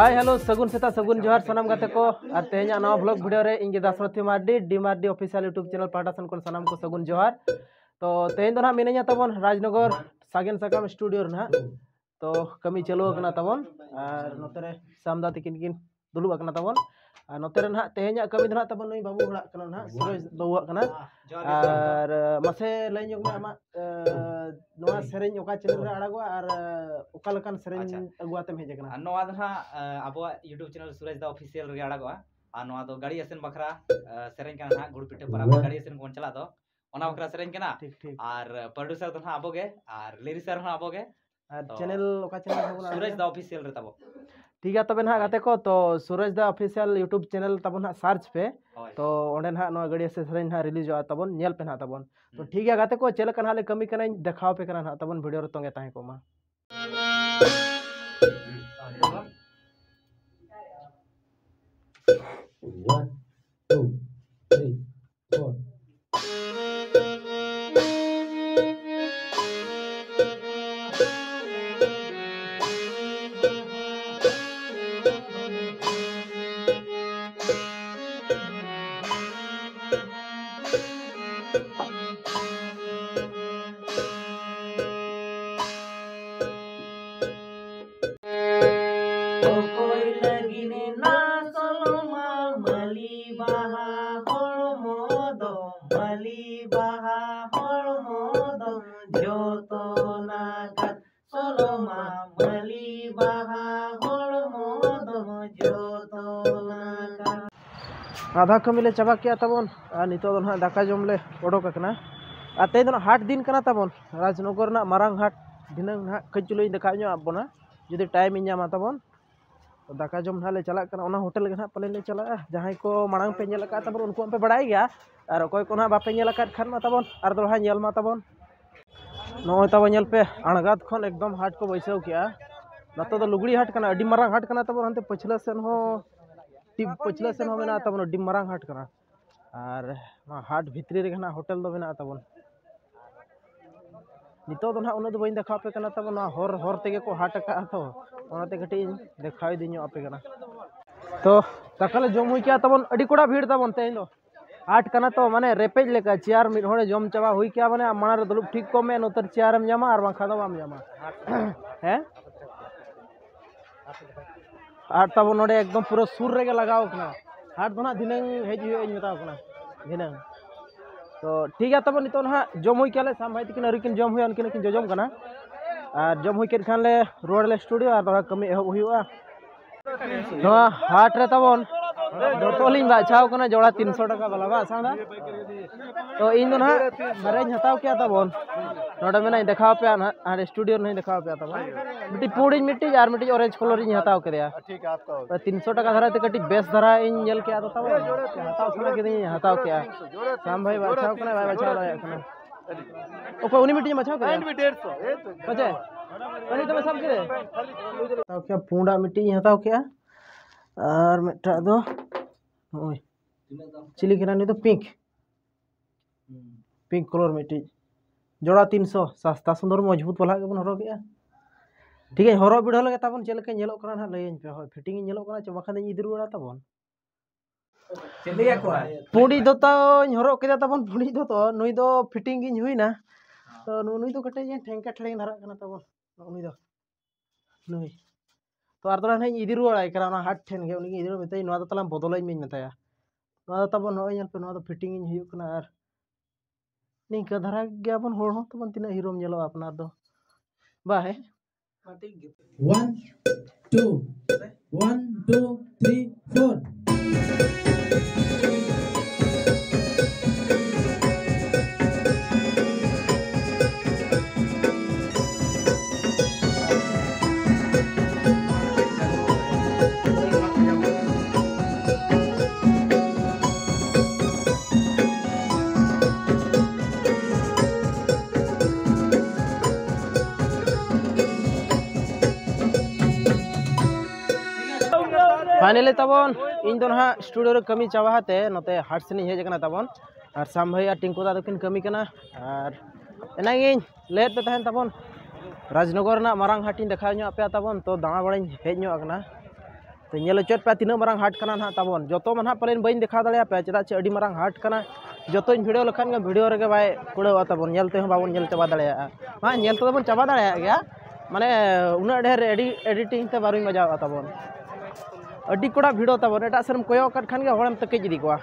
Hi hello सगुन सेता सगुन जोहार सनम गाते को और तेहना नवा ब्लॉग वीडियो रे इंगे Dasrathi Mardi D Mardi official YouTube channel पाटा सन को सनम को सगुन जोहार तो तेहेन दो ना मिनेया तबन राजनगर सागेन साकाम स्टूडियो ना तो कमी चलो अकना तबन और नोतरे सामदा तिकिन किन दुलुब अकना तबन ᱟᱨ ᱱᱚᱛᱮ ᱨᱮ ᱱᱟᱦᱟᱜ ᱛᱮᱦᱮᱧᱟᱜ ᱠᱟᱹᱢᱤ ᱫᱚ ᱱᱟᱦᱟᱜ ᱛᱟᱵᱚᱱ ᱱᱩᱭ ᱵᱟᱹᱵᱩ ᱦᱚᱲᱟᱜ ᱠᱟᱱᱟ ᱱᱟᱦᱟᱜ ᱥᱩᱨᱚᱡ ᱵᱟᱹᱵᱩᱣᱟᱜ ᱠᱟᱱᱟ ᱟᱨ ᱢᱟᱥᱮ ᱞᱟᱹᱭ ᱧᱚᱜ ᱢᱮ ᱟᱢᱟᱜ ᱱᱚᱣᱟ ᱥᱮᱨᱮᱧ ᱚᱠᱟ ᱪᱮᱱᱮᱞ ᱨᱮ ᱟᱲᱟᱜᱚᱜᱼᱟ ᱟᱨ ᱚᱠᱟ ᱞᱮᱠᱟᱱ ᱥᱮᱨᱮᱧ ᱟᱹᱜᱩᱣᱟᱛᱮᱢ ᱦᱮᱡ ᱟᱠᱟᱱᱟ ᱱᱚᱣᱟ ᱫᱚ ᱱᱟᱦᱟᱜ ᱟᱵᱚᱣᱟᱜ ᱤᱭᱩᱴᱩᱵᱽ ᱪᱮᱱᱮᱞ ᱥᱩᱨᱚᱡ ᱫᱟ ᱚᱯᱷᱤᱥᱤᱭᱟᱞ ᱨᱮᱜᱮ ᱟᱲᱟᱜᱚᱜᱼᱟ ᱟᱨ ᱱᱚᱣᱟ ᱫᱚ ᱜᱟᱹᱲᱤ ᱟᱥᱮᱱ ᱵᱟᱠᱷᱨᱟ ᱥᱮᱨᱮᱧ ᱠᱟᱱᱟ ᱱᱟᱦᱟᱜ ᱜᱩᱲ ᱯᱤᱴᱷᱟᱹ ᱯᱟᱨᱟᱵᱽ ᱜᱟᱹᱲᱤ ᱟᱥᱮᱱ ᱵᱚᱱ ᱪᱟᱞᱟᱜ ᱫᱚ ᱚᱱᱟ ᱵᱟᱠᱷᱨᱟ ᱥᱮᱨᱮᱧ ᱠᱟᱱᱟ ᱟᱨ ᱯᱨᱚᱰᱩᱥᱟᱨ ᱫᱚ ᱱᱟᱦᱟᱜ ᱟᱵᱚᱜᱮ ᱟᱨ ᱞᱤᱨᱤᱥᱟᱨ ᱦᱚᱸ ᱟᱵᱚᱜᱮ और तो चैनल ओका चैनल है बोला ᱥᱩᱨᱟᱡᱽ ᱫᱟ ᱚᱯᱷᱤᱥᱤᱭᱟᱞ रे तबो ठीक है तबे ना गाते को तो सूरज दा ऑफिशियल यूट्यूब चैनल तबन ना सर्च पे ᱦᱳᱭ तो ओंडे ना नो गड़ी से सरेन ना रिलीज हुआ तबन नेल पे ना तबन तो ठीक है गाते को चेल कना ले कमी कना देखाव पे कना ना तबन वीडियो रे तोंगे ताहे को मा One, two, three, four. साधा कमी चाबाबन नित तो दाका हाँ, जमले उडोकना तेज तो हाट दिन करताबन राजनगर मारंग हाट दिनंग हाँ कहीं चुले देखा अबा जुदी टाइम इंजामाबन तो दाका जम ना चलना होटेल के हाँ पाले चला जहाँ को मांग पे तबन उनको पे बड़ा अकय को हाँ बापे खानबन और दोहामाबन नापे अणगद एकदम हाट को बैसव कि तो लुगड़ी हाट कर हाट कर हाँ पछला सन कना और मा हाट भितरी रे ना होटल दो मेना तबन नितो तो ना उन बी देखा पे तब हर हर तेगे को हाट का तो कटी देखा दी आपे तो तकले जम हुई क्या तबन अडी कोड़ा भीड़ तबन दो हाट कना तो माने रेपेज लेका चेयर मिड होने जम चाबा हुई क्या माने माना दुलुप ठीक को में नोतर चेयर जामा और बाखा दो बाम जामा। हैं? हाट तबन नोडे एकदम पूरा सुर रेगे लगाओ कना हाट दो ना दिनंग हेज कना दिनंग। तो ठीक है, तब नितो ना, जम हुई क्या साम भाई तकिन अरिकिन जम हुई उनकिन किन जजम कना और जम हुई खान ले स्टूडियो दोड़ा कमी एहब हाट रे तबन दोतोलिन बाछाव कना जोड़ा 300 टाका वाला बा सादा तो इन दो ना बरेज हताव क्या तबन नोडे में नहीं दिखाओ पे आर स्टूडियो नहीं दिखाओ पे तबन मिट्टी पूड़ी मिट्टी और मिट्टी ऑरेंज कलर इन हताव के दिया ठीक है आपका तो 300 टाका धरा ते कटी बेस धरा इन जेल के आता हताव सुना के दी हताव क्या? शाम भाई बाछाव कना भाई बाछाव रहा कना ओको उनी मिट्टी मछाव के डेढ़ सौ पचे पहले तो मैं सब के हताव पूंडा मिट्टी हताव क्या? और मिट्टा दो। ओए चिली के नानी तो पिंक पिंक कलर मिट्टी। जोड़ा तीन सौ सस्ता सुंदर मज़बूत वाला के हरगे। ठीक है हर वीडियो लगे तब चल के नेलो पे हो फिटिंग नेलो करना चे पुड़ी दो हर के पुड़ी दो तो नई तो, फिटिंग इन हुई ना तो नई दो कटे जे ठेंका ठलेंग धरा नई तो आर तो तला नहीं इदर उड़ा करना ठेन के उनी बदलाई में मेताया पे फिटिंग इन हुई निंका धरा गया बन होड़ हो तबन हीरो में जलो अपना दो one two One, two, one, two, finally तबन इन दो ना स्टूडियो रे कमी चाबाते नते हाट से हेज कना तबन और साम भाई और टिंकू दा दकिन कमी कना और एनागिन लेट पे तहन तबन राजनगर ना मारांग हाटिन देखा ᱧᱚᱜ ᱟᱯᱮ ᱛᱟᱵᱚᱱ ᱛᱚ ᱫᱟᱬᱟ ᱵᱟᱲᱟᱧ ᱦᱮᱡ ᱧᱚᱜ ᱟᱠᱟᱱᱟ तो ñᱮᱞ ᱦᱚᱪᱚᱭᱮᱫ ᱯᱮ ᱛᱤᱱᱟᱹᱜ ᱢᱟᱨᱟᱝ ᱦᱟᱴ ᱠᱟᱱᱟ ᱱᱟᱦᱟᱜ ᱛᱟᱵᱚᱱ ᱡᱚᱛᱚ ᱢᱟ ᱱᱟᱦᱟᱜ ᱯᱟᱞᱮᱱ ᱵᱟᱹᱧ ᱫᱮᱠᱷᱟᱣ ᱫᱟᱲᱮᱭᱟᱯᱮ ᱪᱮᱫᱟᱜ ᱪᱮ ᱟᱹᱰᱤ ᱢᱟᱨᱟᱝ ᱦᱟᱴ ᱠᱟᱱᱟ ᱡᱚᱛᱚᱧ ᱵᱷᱤᱰᱤᱭᱳ ᱞᱮᱠᱷᱟᱱ ᱜᱮ ᱵᱷᱤᱰᱤᱭᱳ ᱨᱮᱜᱮ ᱵᱟᱭ ᱠᱩᱲᱟᱹᱣᱟ ᱛᱟᱵᱚᱱ ᱧᱮᱞ ᱛᱮᱦᱚᱸ ᱵᱟᱵᱚᱱ ᱧᱮᱞ ᱪᱟᱵᱟ ᱫᱟᱲᱮᱭᱟᱜᱼᱟ ᱢᱟ ᱧᱮᱞ ᱛᱮᱫᱚ ᱵᱚᱱ ᱪᱟᱵᱟ ᱫᱟᱲᱮᱭᱟᱜ ᱜᱮᱭᱟ ᱢᱟᱱᱮ ᱩᱱᱟᱹᱜ ᱰᱷᱮᱨ ᱮᱰᱤ ᱮᱰᱤᱴᱤᱝ ᱛᱮ ᱵᱟᱨᱩᱧ ᱵᱟᱡᱟᱣᱟ ᱛᱟᱵᱚᱱ अड़ी कड़ा भिड़ो तब एटा सरम कोयो कर खान के हम तक इदी को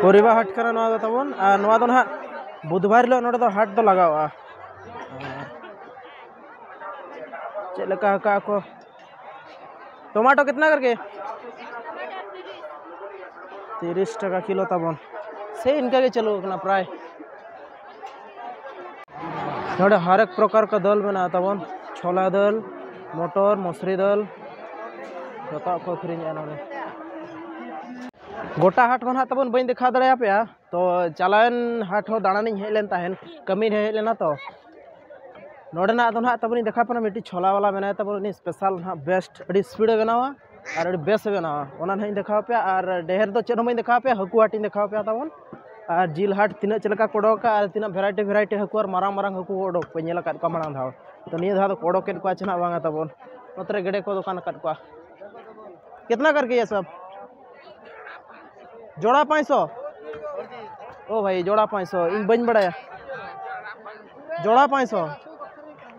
कोरिबा हाट करा नवा दो आ नवा दो ना बुधवार लो नोडे दो तो दो तो लगावा चल का का को। टोमेटो कितना करके? तिरस टका किलो तबन से इनका के चलो अपना प्राय। नोड़े हर एक प्रकार का दल बना तबन छोला दल, मटर, मसूरी दल। जो को गोटा हाट को तबन बी देखा दाड़ा पे तो चलान हाट हो दाड़ानी हेज तहन कमी हेज तो। नोडेना तो ना तबन देखा पे मिट्टी छोला वाला मेना तबन स्पेशल ना बेस्ट स्पीड बनावा, और बेस बनावा। देखा पे और ढेर तो चेन देखा पे हकू देखा पे तबन और जिल हाट तीना चलका कोड़ोका और तीना भेराइटी भेराइटी और मारांग मारांग हकू ओडोक पे नेला को मारांग धाव। तो निया धाव तो कोड़ोकेट को चना बांगा तबन। गेडे को दुकान काट को कितना करके ये सब? जोड़ा पाँच सौ? ओ भाई, जोड़ा पाँच सौ। इन बन बड़ा जोड़ा पाँच सौ?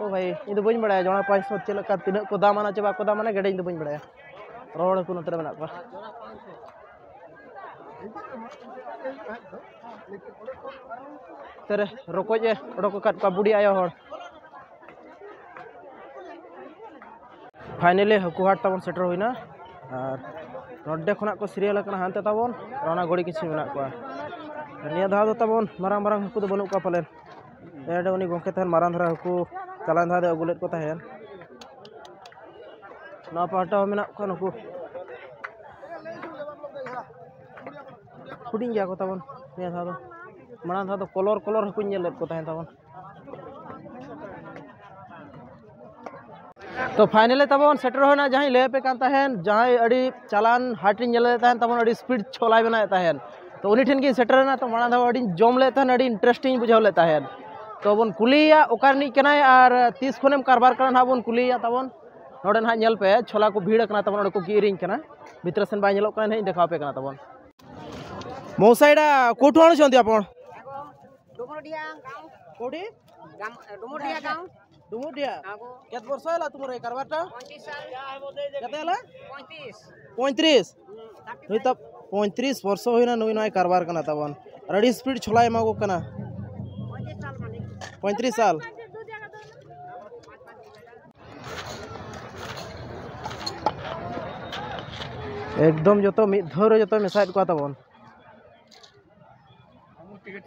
ओ भाई इन बन बड़ा जोड़ा पाँच सौ चल का तीन को दाम चाबा को दाम गड़े इन बन बड़ा रोड को नतरे बना को तेरे रोको रोको काट का बुढ़ी आयो हर फाइनली हकू हाट तबन सेटर हुईना और नोडे खुना को सीरियल हानते तबन और गड़ी किसी को निया धाव तबन मारांग मारांग हकू बनू का पालेन एडे उनी गोंके मारांग धरा हकू चालान धाव अगुलेट को ना पाटा मेना धाव मारांग धाव कलर कलर हकू नेलेट को तहन तबन तो फाइनली तबन सेटर होना, जहाँ ले पे कान तहन जहाँ चालान हाट अड़ी स्पीड छोला बना तहन तो उन्हीं ठेन की सेटर तो माना धाव जम ले इंटरेस्टिंग बुझाव ले तो बन कुलिया और तीस खनेम कारबार करन हा बन, कुलिया तबन नोडे नेल पे छोला को भीड़ तबन को कना। भितर सेन बाय देखा पे कना ମଉସା ଏଇଟା କେଉଁଠୁ ଆଣୁଛନ୍ତି ଆପଣ? କୋଉଠି? ଡୁମୁଡ଼ିଆ କେତେ ବର୍ଷ ହେଲା ତୁମର ଏ କାରବାରଟା? କେତେ ହେଲା? पैंतीस वर्ष हुई ना कारबार करना तबन रडी स्पीड छोला एमा को पैंतीस साल एकदम जो मिद जो तो को तबन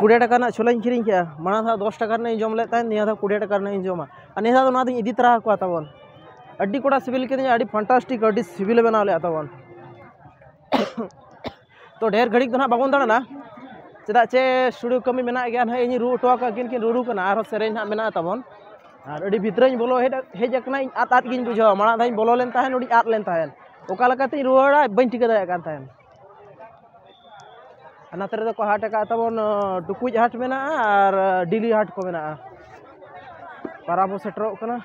कुड़े टका ना छोला खिरी किया माना था दस टाका नहीं जम है निया कुड़े टका नहीं जमा और निया ना इदी तरह को तबन अड्डी कोड़ा सिविल के फंटास्टिक अड्डी सिविल बना ले तबन तो ढेर घड़ी तो ना बाबन दाड़ा चेदा चे स्टूडियो कमी मेना गया ना इन रू का किन किन रूरू कना आरो सेरेन ना मेना तबन भित्र बोलो हेजना आत आत बुझे माँ दिन बोलो लेनि आत लेन अकाते रुआड़ा बी ठीक दाएन नाते हाट अकाब टुकुज हाट मे डिली हाट को पारा बो सेटर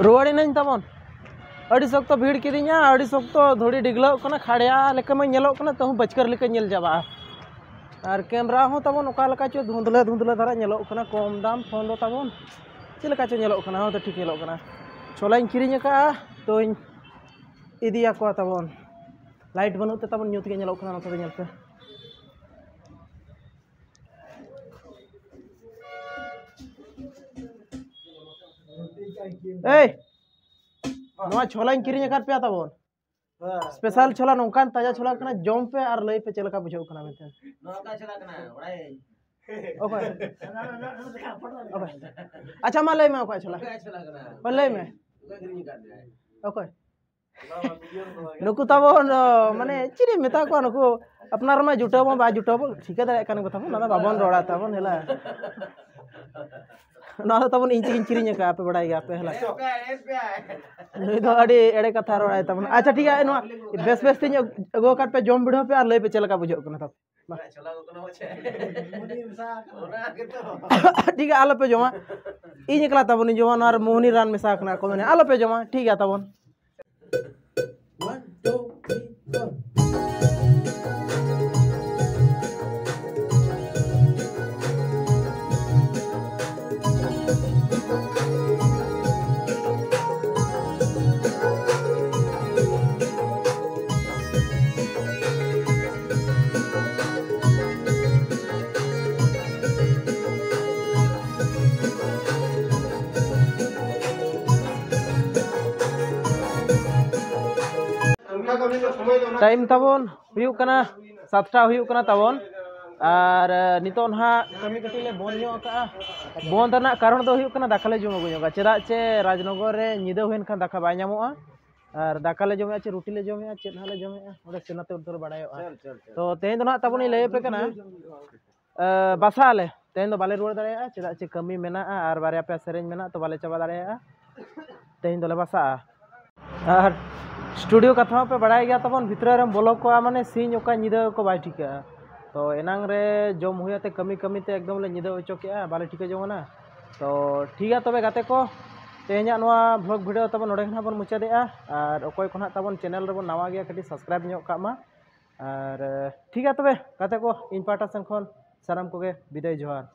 रुआड़ीनाबन सक्त भीड़ कि सक्त धूड़ी डिगल खाड़ा तहु बचकर लेकर चाबा Ar kemra ho ta bon okal ka chod hundula hundula dara nyelo okana kom dam fondo ta bon chile ka chod nyelo okana ho ta tik nyelo okana chola in kiri nyeka a to in idi yakwa ta bon light bon uta ta bon nyutik nyelo okana nyelo okana chola in kiri nyeka pia ta bon. Special ᱪᱷᱚᱞᱟ ᱱᱚᱝᱠᱟᱱ ᱛᱟᱡᱟ ᱪᱷᱚᱞᱟ ᱠᱟᱱᱟ ᱡᱚᱢ ᱯᱮ ᱟᱨ ᱞᱟᱹᱭ ᱯᱮ ᱪᱮᱫ ᱞᱮᱠᱟ ᱵᱩᱡᱷᱟᱹᱣ ᱠᱟᱱᱟ ᱢᱮᱱᱛᱮ ᱚᱠᱚᱭ ᱚᱠᱚᱭ ᱟᱪᱪᱷᱟ ᱢᱟ ᱞᱟᱹᱭ ᱢᱮ ᱚᱠᱚᱭ ᱪᱷᱚᱞᱟ ᱦᱳᱭ ᱞᱟᱹᱭ ᱢᱮ ᱚᱠᱚᱭ ᱱᱩᱠᱩ ᱛᱟᱵᱚᱱ ᱢᱟᱱᱮ ᱪᱮᱫ ᱤᱧ ᱢᱮᱛᱟ ᱠᱚᱣᱟ ᱱᱩᱠᱩ ᱟᱯᱱᱟᱨ ᱢᱟ ᱡᱩᱴᱟᱹᱣ ᱢᱟ ᱵᱟᱭ ᱡᱩᱴᱟᱹᱣ ᱵᱚᱱ ᱴᱷᱤᱠᱟᱹ ᱫᱟᱲᱮᱭᱟᱜ ᱠᱟᱱ ᱠᱚ ᱛᱟᱵᱚᱱ ᱚᱱᱟ ᱫᱚ ᱵᱟᱵᱚᱱ ᱨᱚᱲᱟ ᱛᱟᱵᱚᱱ ᱦᱮᱞᱟ ना तो तब इंची चिरी का पे बड़ा पे हला एड़े कथा रहा तब अच्छा ठीक है ना बेस बेस तीन अगो काट पे जम बिड़ो पे और लई पे चलका तब ठीक है आलोपे जमा इन एकला तब जमा मोहनी रान मेसा कना को आलो पे जमा ठीक है तब टाइम तबन सातटा तबन और नित ना कमी कटी बंद बंद कारण तो दाखाले जम अगुजा चेदा चे राजनगर निदा हुए दाखा बाय नामो और दाखाले जमे चे रुटी ले जमे चे नाले जमे ओडे सेनाते बड़ा तो तेज तो ना तबनी लैपे बासा आले तेज तो बाले रुआ दाया चेदा चे कमी मेना बारे पे सेरेंज तो बाले चाबा दाया तेज तो ले बासा स्टूडियो कथा पे बड़ा गया तब भितर बोलो को माने सीन ओका निदा को बाय तो एनांग जम हुयाते कमी कमी ते एकदम ले निदा के बाले ठिका जमना तो ठीक है तो तब गाते को तेज ब्लग भिडियो तब नोड़े ना बन मुचादे और अकय को ना तब चैनल रे नवा गया कटी सब्सक्राइब और ठीक है तो तब गाते को, इन पाटा सन खन साराम को विदाय जोहार।